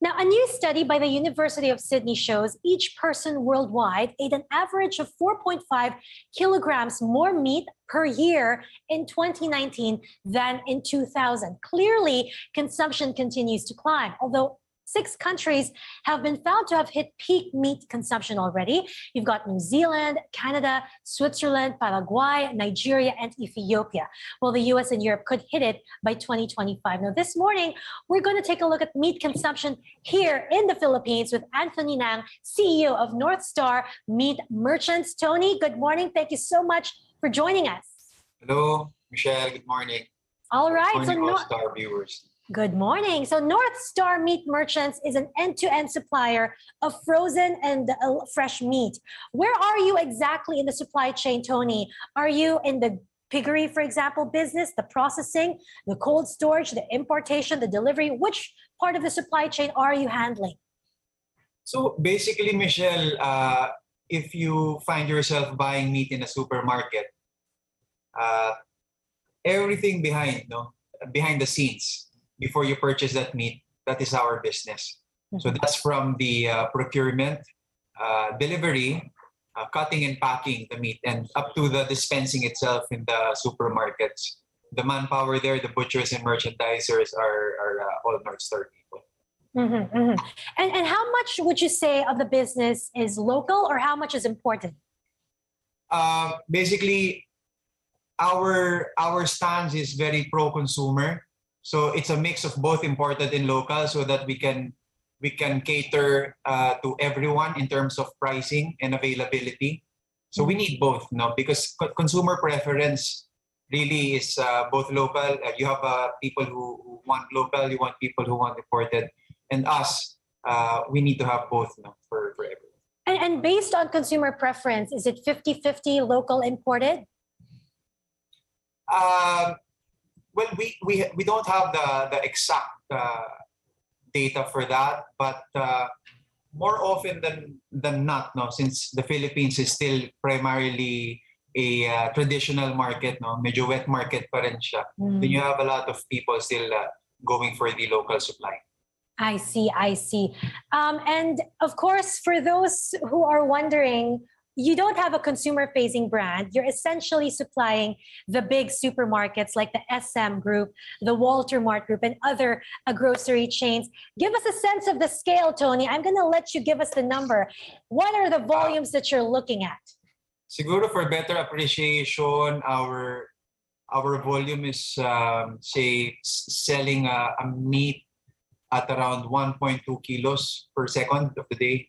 Now, a new study by the University of Sydney shows each person worldwide ate an average of 4.5 kilograms more meat per year in 2019 than in 2000. Clearly, consumption continues to climb, although Six countries have been found to have hit peak meat consumption already. You've got New Zealand, Canada, Switzerland, Paraguay, Nigeria, and Ethiopia. Well, the US and Europe could hit it by 2025. Now, this morning, we're going to take a look at meat consumption here in the Philippines with Anthony Ng, CEO of North Star Meat Merchants. Tony, good morning. Thank you so much for joining us. Hello, Michelle. Good morning. All right. Good morning, so, all Star viewers. Good morning. So, North Star Meat Merchants is an end to end supplier of frozen and uh, fresh meat. Where are you exactly in the supply chain, Tony? Are you in the piggery, for example, business, the processing, the cold storage, the importation, the delivery? Which part of the supply chain are you handling? So, basically, Michelle, uh, if you find yourself buying meat in a supermarket, uh, everything behind, no, behind the scenes, before you purchase that meat, that is our business. Mm-hmm. So that's from the uh, procurement, uh, delivery, uh, cutting and packing the meat, and up to the dispensing itself in the supermarkets. The manpower there, the butchers and merchandisers are, are uh, all North Star people. Mm-hmm, mm-hmm. And, and how much would you say of the business is local or how much is imported? Uh, basically, our our stance is very pro consumer so it's a mix of both imported and local so that we can we can cater uh, to everyone in terms of pricing and availability. So we need both, no, because co- consumer preference really is uh, both local. Uh, you have uh, people who, who, want local, you want people who want imported, and us, uh, we need to have both, no, for, for everyone. And, and based on consumer preference, is it 50-50 local imported? Um, well, we, we, we don't have the, the exact uh, data for that, but uh, more often than, than not, no, since the Philippines is still primarily a uh, traditional market, no, medyo wet market pa rin siya, mm. then you have a lot of people still uh, going for the local supply. I see, I see. Um, and of course, for those who are wondering, you don't have a consumer facing brand. You're essentially supplying the big supermarkets like the SM Group, the Walter Mart Group, and other uh, grocery chains. Give us a sense of the scale, Tony. I'm going to let you give us the number. What are the volumes that you're looking at? Siguro for better appreciation, our our volume is um, say selling a, a meat at around 1.2 kilos per second of the day,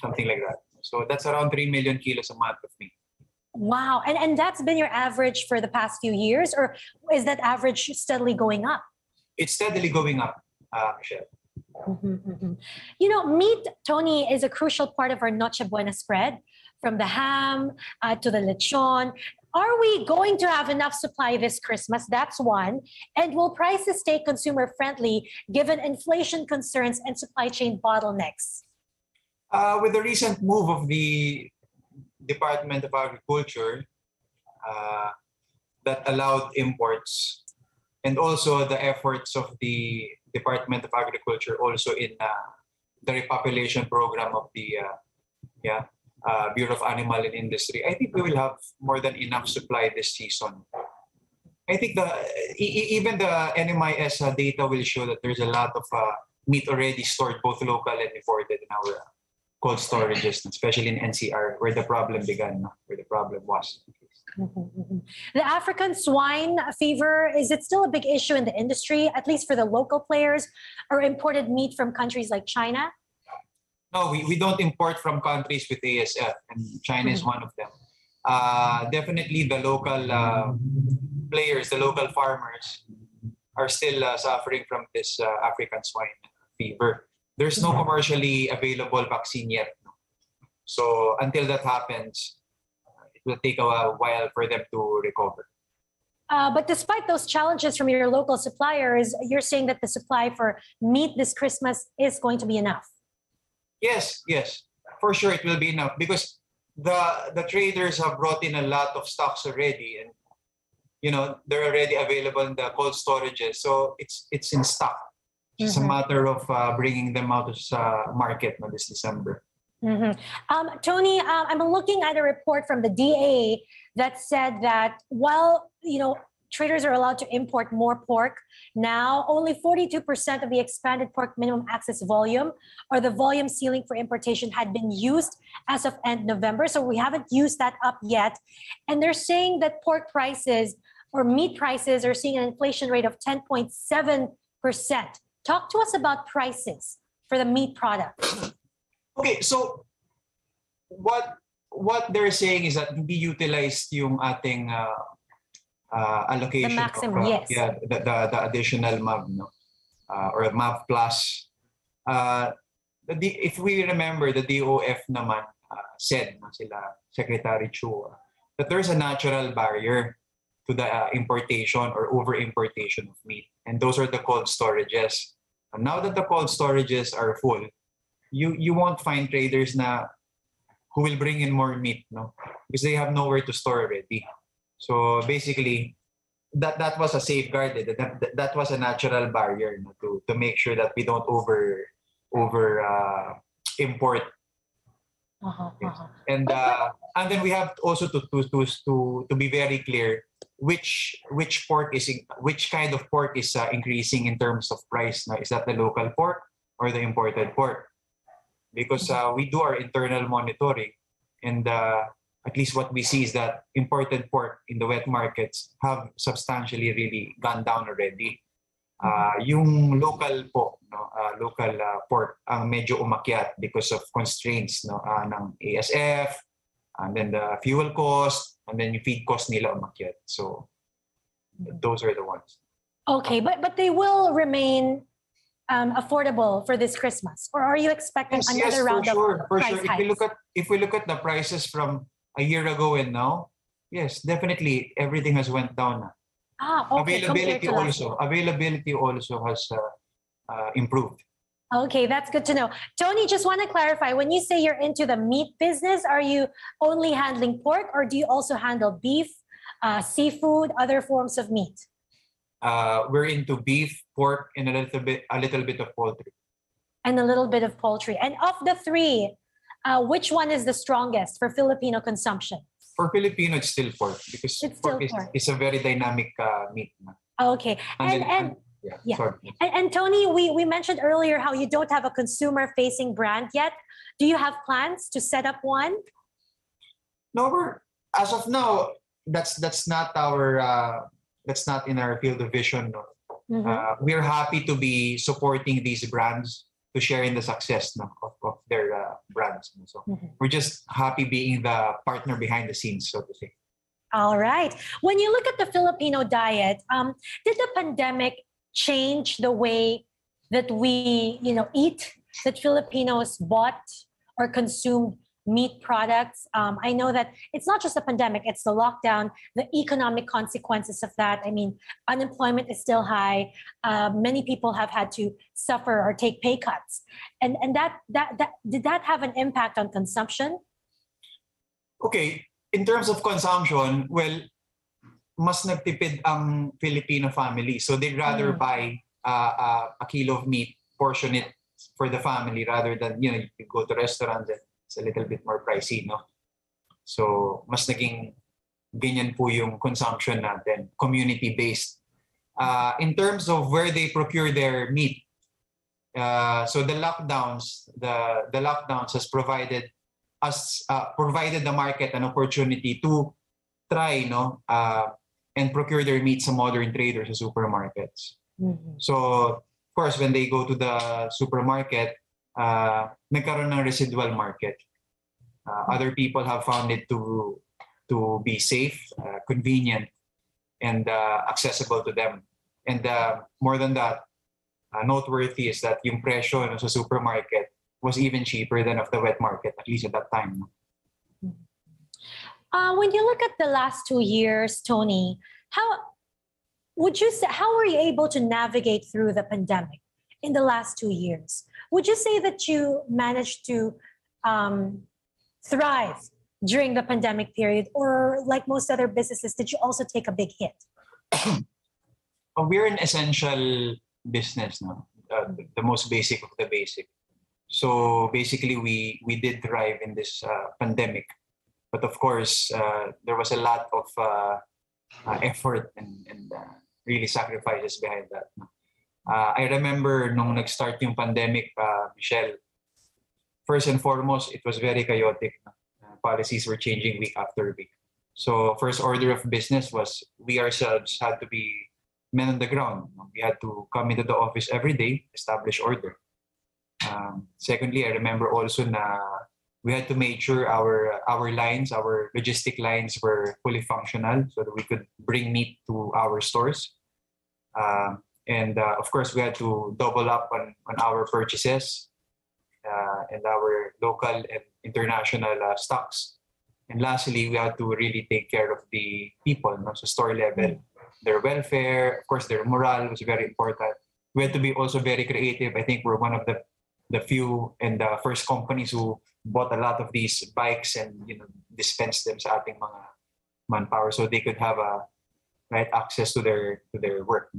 something like that. So that's around 3 million kilos a month of meat. Wow. And, and that's been your average for the past few years, or is that average steadily going up? It's steadily going up, uh, Michelle. Mm-hmm, mm-hmm. You know, meat, Tony, is a crucial part of our Noche Buena spread, from the ham uh, to the lechon. Are we going to have enough supply this Christmas? That's one. And will prices stay consumer friendly given inflation concerns and supply chain bottlenecks? Uh, with the recent move of the Department of Agriculture uh, that allowed imports, and also the efforts of the Department of Agriculture also in uh, the repopulation program of the uh, yeah uh, Bureau of Animal and Industry, I think we will have more than enough supply this season. I think the even the NMIS uh, data will show that there's a lot of meat already stored, both local and imported in our cold storages, especially in NCR, where the problem began, where the problem was. The African swine fever, is it still a big issue in the industry, at least for the local players, or imported meat from countries like China? No, we, we don't import from countries with ASF, and China is mm-hmm. one of them. Uh, definitely the local uh, players, the local farmers, are still uh, suffering from this uh, African swine fever there's no commercially available vaccine yet. So until that happens, it will take a while for them to recover. Uh, but despite those challenges from your local suppliers, you're saying that the supply for meat this Christmas is going to be enough. Yes, yes, for sure it will be enough because the the traders have brought in a lot of stocks already, and you know they're already available in the cold storages, so it's it's in stock. It's a Mhm. matter of uh, bringing them out sa market no, this December. Mhm. Um, Tony, um, I'm looking at a report from the DA that said that while you know traders are allowed to import more pork now, only 42% of the expanded pork minimum access volume or the volume ceiling for importation had been used as of end November. So we haven't used that up yet, and they're saying that pork prices or meat prices are seeing an inflation rate of 10.7%. Talk to us about prices for the meat products. Okay, so what what they're saying is that hindi utilized yung ating uh, uh, allocation the maximum, of, uh, yes. yeah, the, the, the additional MAV no? uh, or MAV plus. Uh, the, if we remember, the DOF naman uh, said, no, sila Secretary Chua, that there's a natural barrier to the uh, importation or over importation of meat. And those are the cold storages. And now that the cold storages are full, you you won't find traders na who will bring in more meat, no? Because they have nowhere to store already. So basically, that that was a safeguard. eh, That, that, that was a natural barrier no, to to make sure that we don't over over uh, import Uh-huh, uh-huh. and uh, and then we have also to to to to, to be very clear which which pork is which kind of pork is uh, increasing in terms of price now is that the local pork or the imported pork? Because uh, we do our internal monitoring and uh, at least what we see is that imported pork in the wet markets have substantially really gone down already. Uh, yung local po, no, uh, local uh, pork ang medyo umakyat because of constraints no, uh, ng ASF, and then the fuel cost, and then yung feed cost nila umakyat. So those are the ones. Okay, but but they will remain um, affordable for this Christmas, or are you expecting Yes, another yes, for round sure, of for price sure. If we look at if we look at the prices from a year ago and now, yes, definitely everything has went down. ah, okay, Availability also, availability also has uh, uh, improved. Okay, that's good to know. Tony, just want to clarify when you say you're into the meat business, are you only handling pork or do you also handle beef, uh, seafood, other forms of meat? Uh, we're into beef, pork, and a little bit a little bit of poultry. And a little bit of poultry. And of the three, uh, which one is the strongest for Filipino consumption? For Filipino, it's still pork because It's pork, is, pork. is a very dynamic uh, meat. Okay. And, then- and, yeah, yeah. and, and Tony, we, we mentioned earlier how you don't have a consumer facing brand yet. Do you have plans to set up one? No, we're as of now. That's that's not our uh, that's not in our field of vision. No. Mhm. Uh, we're happy to be supporting these brands to share in the success no, of, of their uh, brands. no. So Mhm. we're just happy being the partner behind the scenes, so to say. All right. When you look at the Filipino diet, um, did the pandemic change the way that we, you know, eat? That Filipinos bought or consumed meat products? Um, I know that it's not just the pandemic; it's the lockdown, the economic consequences of that. I mean, unemployment is still high. Uh, many people have had to suffer or take pay cuts, and and that that that did that have an impact on consumption? Okay, in terms of consumption, well, mas nagtipid ang Filipino family. So they'd rather Mm. buy uh, uh, a kilo of meat, portion it for the family rather than, you know, you go to restaurants and it's a little bit more pricey, no? So mas naging ganyan po yung consumption natin, community-based. Uh, in terms of where they procure their meat, uh, so the lockdowns, the, the lockdowns has provided us uh, provided the market an opportunity to try no uh, and procure their meat sa modern traders sa supermarkets. Mhm. So of course when they go to the supermarket uh, nagkaroon ng residual market. Uh, other people have found it to to be safe, uh, convenient, and uh, accessible to them. And uh, more than that, uh, noteworthy is that yung presyo no, sa supermarket was even cheaper than of the wet market, at least at that time. no? Uh, when you look at the last two years, Tony, how would you say how were you able to navigate through the pandemic in the last two years? Would you say that you managed to um, thrive during the pandemic period, or like most other businesses, did you also take a big hit? Uh, we're an essential business no uh, the most basic of the basic. So basically, we we did thrive in this uh, pandemic, but of course, uh, there was a lot of uh, uh, effort and, and uh, really sacrifices behind that. Uh, I remember nung nag-start yung pandemic, Michelle, first and foremost, it was very chaotic. Policies were changing week after week. So first order of business was we ourselves had to be men on the ground. We had to come into the office every day, establish order. Um, secondly, I remember also na we had to make sure our our lines, our logistic lines were fully functional so that we could bring meat to our stores. Um, and uh, of course, we had to double up on, on our purchases uh, and our local and international uh, stocks. And lastly, we had to really take care of the people, no? so store level, their welfare, of course, their morale was very important. We had to be also very creative. I think we're one of the the few and the first companies who bought a lot of these bikes and you know dispensed them sa ating mga manpower so they could have a right access to their to their work.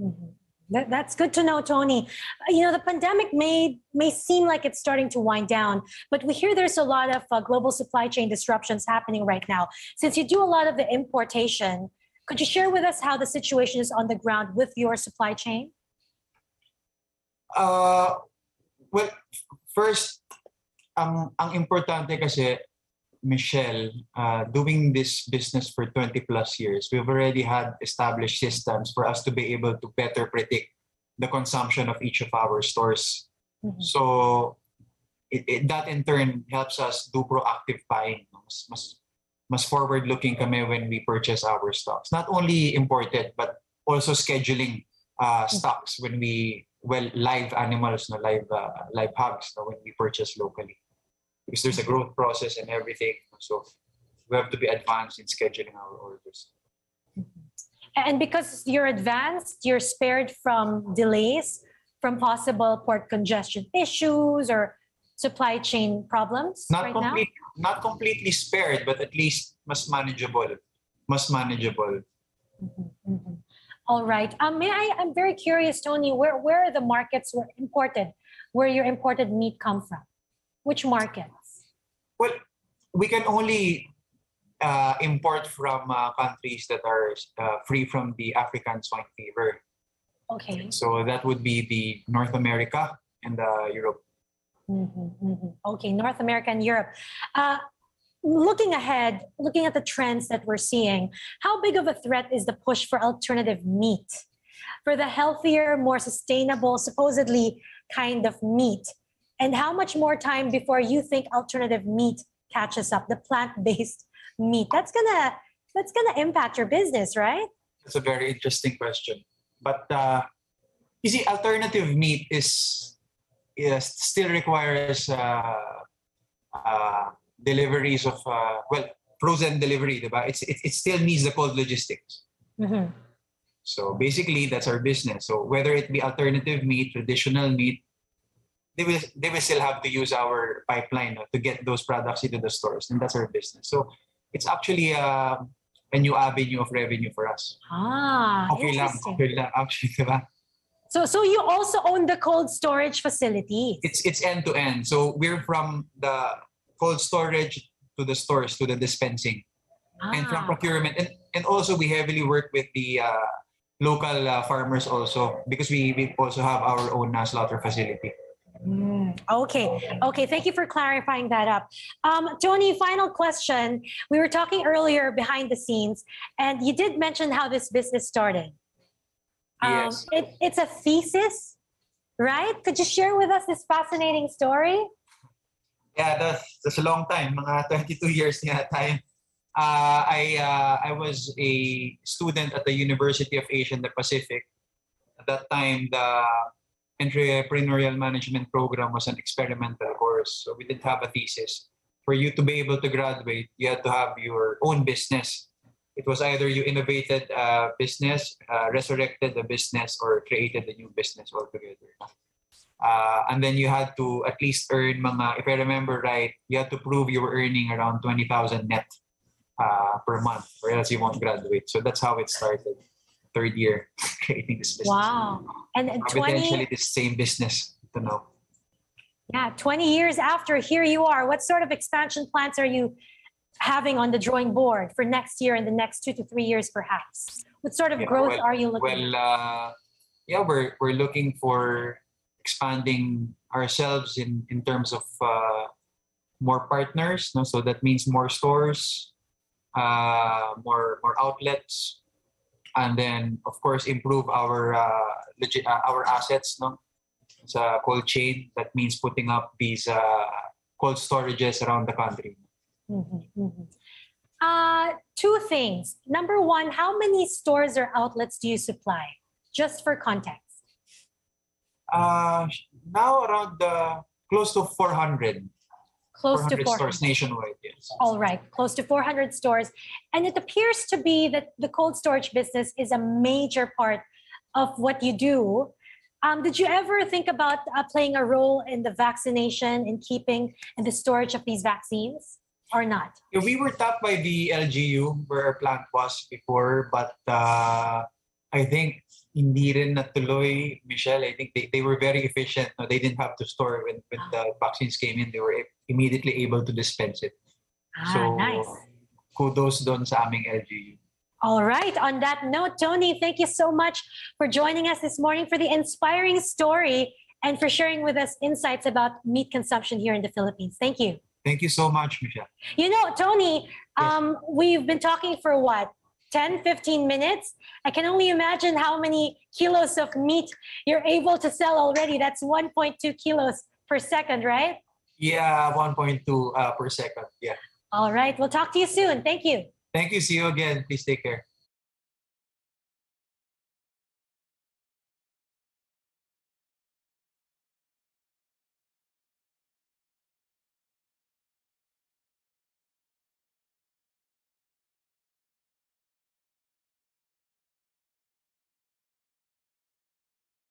Mhm. That, that's good to know, Tony. Uh, You know, the pandemic may may seem like it's starting to wind down, but we hear there's a lot of uh, global supply chain disruptions happening right now. Since you do a lot of the importation, could you share with us how the situation is on the ground with your supply chain? Uh, well, first, ang, ang importante kasi, Michelle, uh, doing this business for 20 plus years, we've already had established systems for us to be able to better predict the consumption of each of our stores. Mhm. So, it, it, that in turn helps us do proactive buying. Mas, mas, mas forward-looking kami when we purchase our stocks. Not only imported, but also scheduling uh, stocks when we well live animals no live uh, live hogs no, when we purchase locally. Because there's a growth process and everything so we have to be advanced in scheduling our orders. And because you're advanced, you're spared from delays, from possible port congestion issues or supply chain problems not right now? not completely spared but at least mas manageable mas manageable. Mhm, mhm. All right. Um, may I? I'm very curious, Tony. Where where are the markets were imported, where your imported meat come from? Which markets? well we can only uh, import from uh, countries that are uh, free from the african swine fever Okay. so that would be the north america and uh, europe Mhm, mhm. Okay, North America and Europe. Looking ahead, looking at the trends that we're seeing, how big of a threat is the push for alternative meat, for the healthier, more sustainable, supposedly kind of meat? And how much more time before you think alternative meat catches up, the plant-based meat? That's gonna that's gonna impact your business, right? That's a very interesting question. But uh, you see, alternative meat is, is still requires uh, uh, deliveries of uh, well frozen delivery, diba? It's it, it still needs the cold logistics. Mhm. So basically, that's our business. So whether it be alternative meat, traditional meat, they will they will still have to use our pipeline no, to get those products into the stores, and that's our business. So it's actually uh, a new avenue of revenue for us. Ah, Okay lang, okay lang. Actually, diba? So, so you also own the cold storage facility. It's it's end to end. So we're from the cold storage to the stores to the dispensing, and from Ah. procurement, and and also we heavily work with the uh, local uh, farmers also because we we also have our own uh, slaughter facility. Mm, okay, okay. Thank you for clarifying that up. Um, Tony, final question. We were talking earlier behind the scenes, and you did mention how this business started. Um, Yes. it, it's a thesis, right? Could you share with us this fascinating story? Yeah, that's, that's a long time, mga 22 years nga tayo. Uh, I uh, I was a student at the University of Asia and the Pacific. At that time, the entrepreneurial management program was an experimental course, so we didn't have a thesis. For you to be able to graduate, you had to have your own business. It was either you innovated a business, uh, resurrected the business, or created a new business altogether. Uh, and then you had to at least earn mga, if I remember right, you had to prove you were earning around 20,000 net uh, per month or else you won't graduate. So that's how it started. third year creating this business. Wow. And and Eventually, 20, the same business to know. yeah, 20 years after, here you are. What sort of expansion plans are you having on the drawing board for next year and the next two to three years, perhaps? What sort of Yeah, growth well- are you looking Well, uh, yeah, we're we're looking for expanding ourselves in in terms of uh, more partners. No, so that means more stores, uh, more more outlets, and then of course improve our uh, uh, our assets. No, it's a cold chain. That means putting up these uh, cold storages around the country. Mhm, mhm. Uh, two things. Number one, how many stores or outlets do you supply? Just for context. Uh, now around the close to 400, Close to 400 400. stores nationwide. Yes. All right, close to 400 stores. And it appears to be that the cold storage business is a major part of what you do. Um, did you ever think about uh, playing a role in the vaccination, in keeping and the storage of these vaccines, or not? We were tapped by the LGU where our plant was before, but uh, I think hindi rin natuloy, Michelle. I think they, they were very efficient. No? They didn't have to store when, when the vaccines came in. They were immediately able to dispense it. Ah, so, nice. kudos doon sa aming LGU. All right. On that note, Tony, thank you so much for joining us this morning for the inspiring story and for sharing with us insights about meat consumption here in the Philippines. Thank you. Thank you so much, Michelle. You know, Tony, um, we've been talking for what, 10, 15 minutes? I can only imagine how many kilos of meat you're able to sell already. That's 1.2 kilos per second, right? Yeah, 1.2 uh, per second. Yeah. All right. We'll talk to you soon. Thank you. Thank you. See you again. Please take care.